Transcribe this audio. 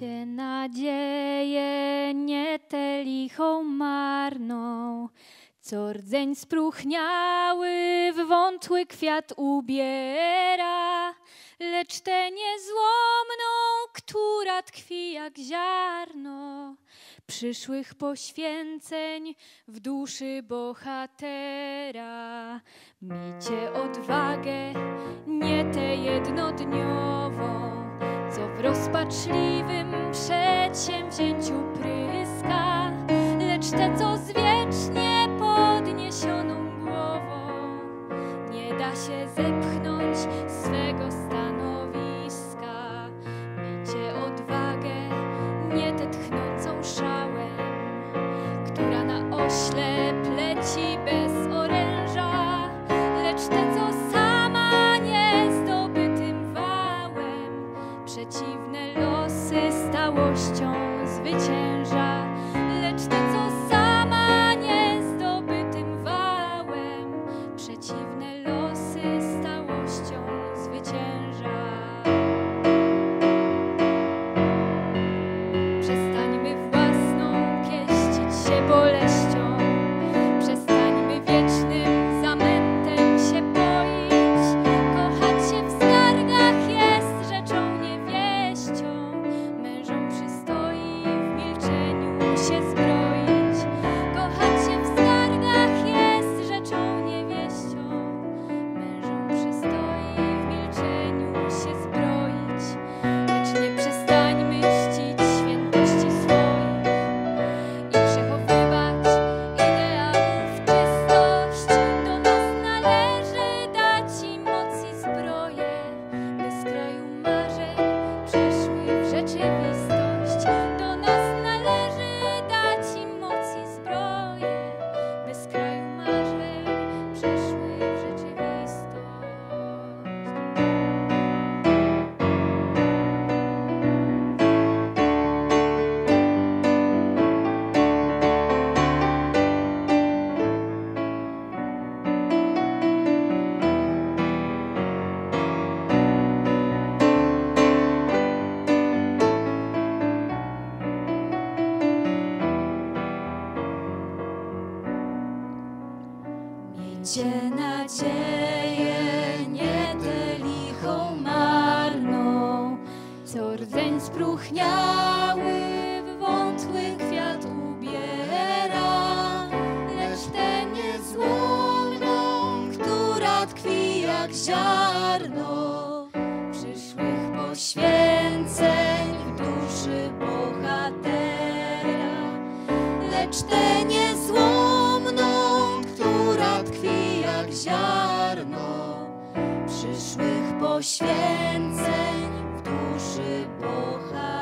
Cię nadzieję nie tę lichą marną, co rdzeń spróchniały w wątły kwiat ubiera, lecz tę niezłomną, która tkwi jak ziarno przyszłych poświęceń w duszy bohatera. Miejcie odwagę, nie tę jednodniową, rozpaczliwym przedsięwzięciu pryska, lecz tę, co z wiecznie podniesioną głową nie da się zepchnąć losy stałością Miejcie nadzieję, nie tę lichą marną, co rdzeń spróchniały w wątły kwiat ubiera, lecz tę niezłomną, która tkwi jak ziarno. Przyszłych poświęceń w duszy bohatera, lecz tę niezłomną, poświęceń w duszy bohatera.